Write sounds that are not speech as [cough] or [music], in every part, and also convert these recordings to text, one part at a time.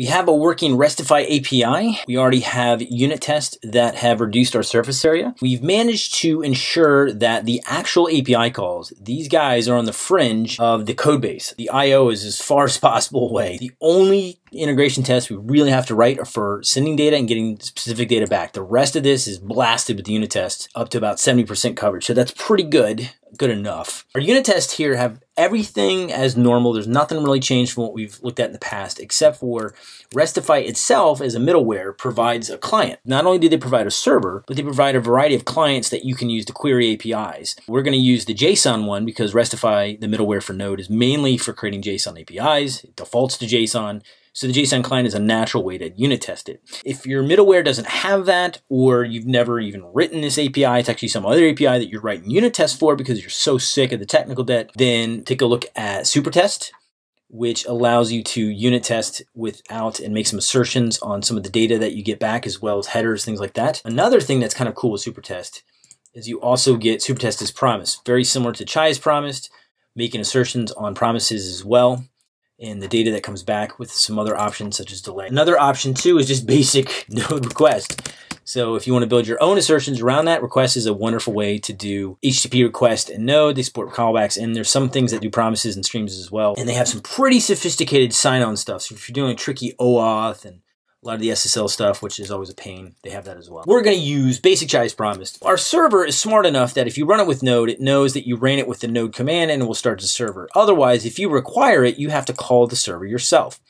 We have a working Restify API. We already have unit tests that have reduced our surface area. We've managed to ensure that the actual API calls, these guys are on the fringe of the code base. The IO is as far [laughs] as possible away. The only integration tests we really have to write are for sending data and getting specific data back. The rest of this is blasted with the unit tests up to about 70% coverage. So that's pretty good, good enough. Our unit tests here have everything as normal. There's nothing really changed from what we've looked at in the past, except for Restify itself as a middleware provides a client. Not only do they provide a server, but they provide a variety of clients that you can use to query APIs. We're going to use the JSON one because Restify, the middleware for Node, is mainly for creating JSON APIs. It defaults to JSON. So the JSON client is a natural way to unit test it. If your middleware doesn't have that, or you've never even written this API, it's actually some other API that you're writing unit tests for because you're so sick of the technical debt, then take a look at Supertest, which allows you to unit test without and make some assertions on some of the data that you get back, as well as headers, things like that. Another thing that's kind of cool with Supertest is you also get Supertest as promised, very similar to Chai as promised, making assertions on promises as well and the data that comes back with some other options such as delay. Another option too is just [laughs] basic node request. So if you want to build your own assertions around that, request is a wonderful way to do HTTP request and node. They support callbacks and there's some things that do promises and streams as well. And they have some pretty sophisticated sign-on stuff. So if you're doing tricky OAuth and a lot of the SSL stuff, which is always a pain. They have that as well. We're going to use basic chai as promised. Our server is smart enough that if you run it with Node, it knows that you ran it with the Node command and it will start the server. Otherwise, if you require it, you have to call the server yourself.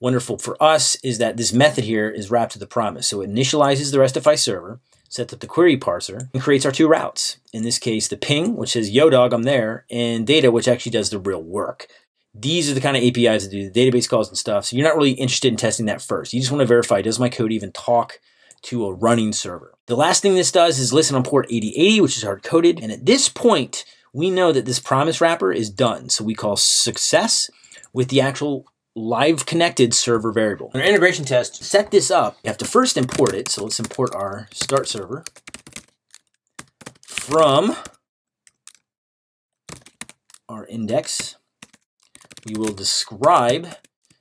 Wonderful for us is that this method here is wrapped to the promise. So it initializes the Restify server, sets up the query parser, and creates our two routes. In this case, the ping, which says, yo dog, I'm there, and data, which actually does the real work. These are the kind of APIs that do the database calls and stuff. So you're not really interested in testing that first. You just want to verify, does my code even talk to a running server? The last thing this does is listen on port 8080, which is hard coded. And at this point, we know that this promise wrapper is done. So we call success with the actual live connected server variable. In our integration test, set this up, you have to first import it. So let's import our start server from our index we will describe,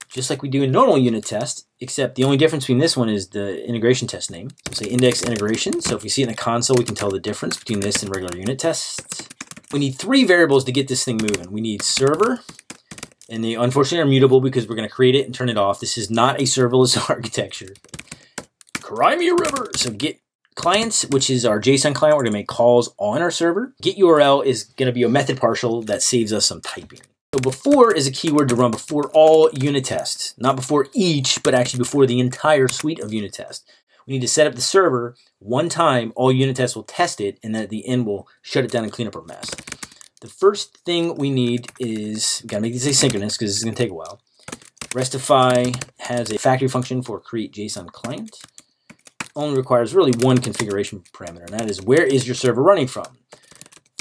just like we do in normal unit test, except the only difference between this one is the integration test name. So say index integration. So if we see it in the console, we can tell the difference between this and regular unit tests. We need three variables to get this thing moving. We need server, and they unfortunately are mutable because we're going to create it and turn it off. This is not a serverless [laughs] architecture. Crimea River. So get clients, which is our JSON client. We're going to make calls on our server. Get URL is going to be a method partial that saves us some typing. So before is a keyword to run before all unit tests, not before each, but actually before the entire suite of unit tests. We need to set up the server one time, all unit tests will test it, and then at the end we'll shut it down and clean up our mess. The first thing we need is, we gotta make this asynchronous because this is gonna take a while. Restify has a factory function for create JSON client. Only requires really one configuration parameter, and that is where is your server running from?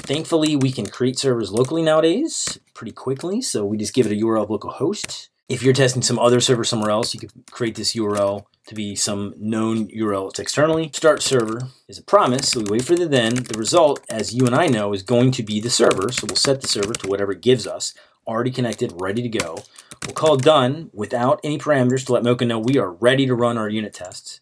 Thankfully, we can create servers locally nowadays pretty quickly, so we just give it a URL of localhost. If you're testing some other server somewhere else, you could create this URL to be some known URL it's externally. Start server is a promise, so we wait for the then. The result, as you and I know, is going to be the server, so we'll set the server to whatever it gives us, already connected, ready to go. We'll call done without any parameters to let Mocha know we are ready to run our unit tests.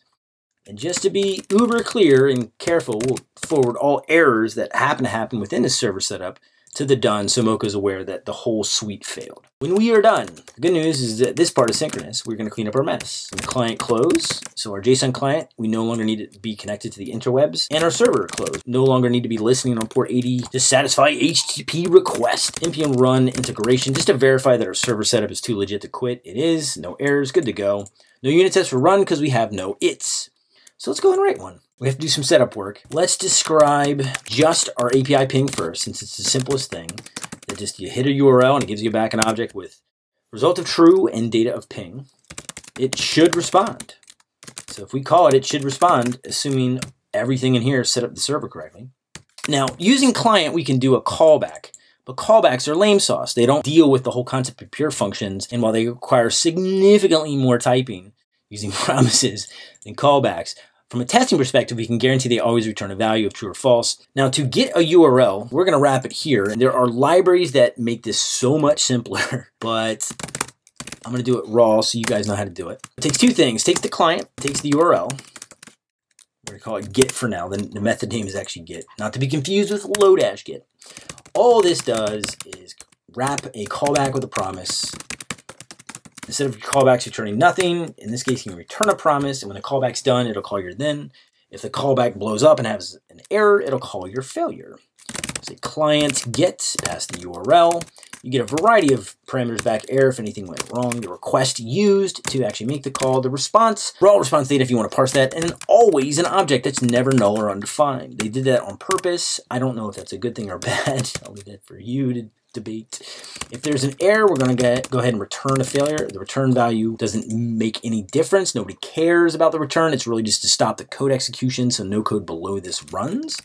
And just to be uber clear and careful, we'll forward all errors that happen to happen within the server setup to the done so Mocha is aware that the whole suite failed. When we are done, the good news is that this part is synchronous. We're going to clean up our mess. the client close, so our JSON client, we no longer need to be connected to the interwebs, and our server close. No longer need to be listening on port 80 to satisfy HTTP request. npm run integration just to verify that our server setup is too legit to quit. It is, no errors, good to go. No unit tests for run because we have no its. So let's go and write one. We have to do some setup work. Let's describe just our API ping first, since it's the simplest thing. That just you hit a URL and it gives you back an object with result of true and data of ping. It should respond. So if we call it, it should respond, assuming everything in here set up the server correctly. Now, using client, we can do a callback. But callbacks are lame sauce. They don't deal with the whole concept of pure functions, and while they require significantly more typing using [laughs] promises than callbacks, from a testing perspective, we can guarantee they always return a value of true or false. Now, to get a URL, we're going to wrap it here. And there are libraries that make this so much simpler, [laughs] but I'm going to do it raw so you guys know how to do it. It takes two things. It takes the client, takes the URL. We're going to call it get for now. The, the method name is actually get, not to be confused with Lodash get. All this does is wrap a callback with a promise. Instead of callbacks returning nothing, in this case, you can return a promise, and when the callback's done, it'll call your then. If the callback blows up and has an error, it'll call your failure. Say client get past the URL. You get a variety of parameters back, error if anything went wrong, the request used to actually make the call, the response, raw response data if you want to parse that, and always an object that's never null or undefined. They did that on purpose. I don't know if that's a good thing or [laughs] bad. I'll leave that for you to debate. If there's an error, we're going to get go ahead and return a failure. The return value doesn't make any difference. Nobody cares about the return. It's really just to stop the code execution so no code below this runs.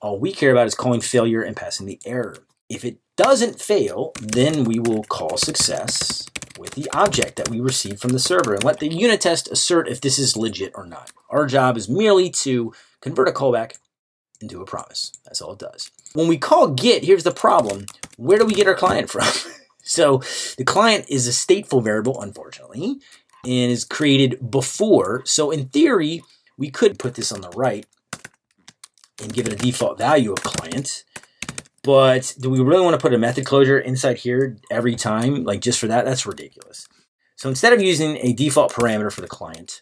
All we care about is calling failure and passing the error. If it doesn't fail, then we will call success with the object that we received from the server and let the unit test assert if this is legit or not. Our job is merely to convert a callback into a promise. That's all it does. When we call get, here's the problem. Where do we get our client [laughs] from? so the client is a stateful variable, unfortunately, and is created before. So in theory, we could put this on the right and give it a default value of client. But do we really want to put a method closure inside here every time? Like just for that? That's ridiculous. So instead of using a default parameter for the client,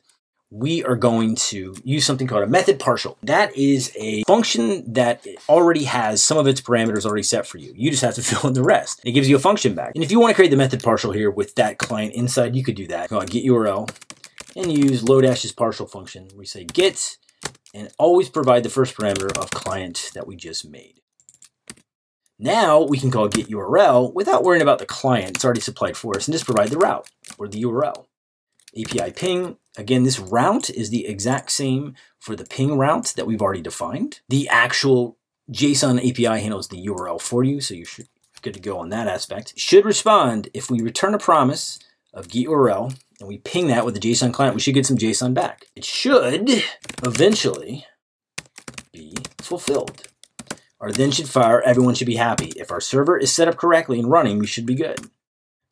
we are going to use something called a method partial. That is a function that already has some of its parameters already set for you. You just have to [laughs] fill in the rest. It gives you a function back. And if you want to create the method partial here with that client inside, you could do that. Go on get URL and use Lodash's partial function. We say get and always provide the first parameter of client that we just made. Now we can call get URL without worrying about the client. It's already supplied for us and just provide the route or the URL. API ping, again, this route is the exact same for the ping route that we've already defined. The actual JSON API handles the URL for you, so you should good to go on that aspect. Should respond if we return a promise of get URL and we ping that with the JSON client, we should get some JSON back. It should eventually be fulfilled. Our then should fire, everyone should be happy. If our server is set up correctly and running, we should be good.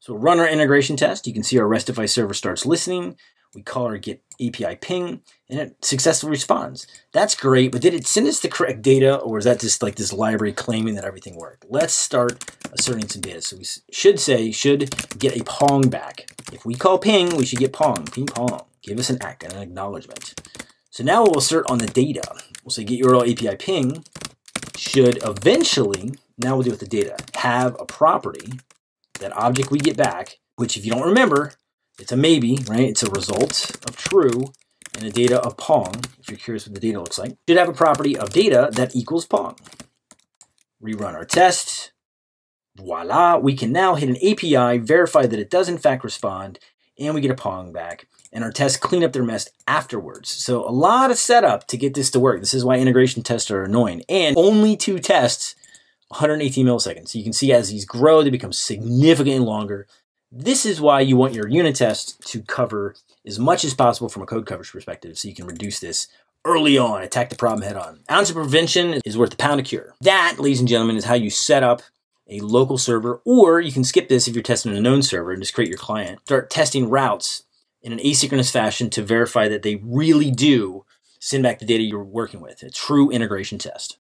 So we'll run our integration test. You can see our RESTify server starts listening. We call our get API ping, and it successfully responds. That's great, but did it send us the correct data, or is that just like this library claiming that everything worked? Let's start asserting some data. So we should say, should get a pong back. If we call ping, we should get pong, ping pong. Give us an act and an acknowledgement. So now we'll assert on the data. We'll say get URL API ping should eventually, now we'll deal with the data, have a property, that object we get back, which if you don't remember, it's a maybe, right? It's a result of true and a data of Pong, if you're curious what the data looks like, should have a property of data that equals Pong. Rerun our test. Voila, we can now hit an API, verify that it does in fact respond, and we get a Pong back. And our tests clean up their mess afterwards. So a lot of setup to get this to work. This is why integration tests are annoying. And only two tests 118 milliseconds. So you can see as these grow, they become significantly longer. This is why you want your unit test to cover as much as possible from a code coverage perspective so you can reduce this early on, attack the problem head on. Ounce of prevention is worth a pound of cure. That, ladies and gentlemen, is how you set up a local server, or you can skip this if you're testing a known server and just create your client. Start testing routes in an asynchronous fashion to verify that they really do send back the data you're working with. A true integration test.